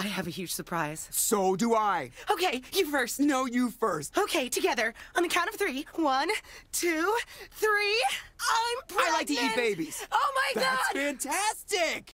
I have a huge surprise. So do I. Okay, you first. No, you first. Okay, together. On the count of three. One, two, three. I'm pregnant. I like to eat babies. Oh my That's god! fantastic.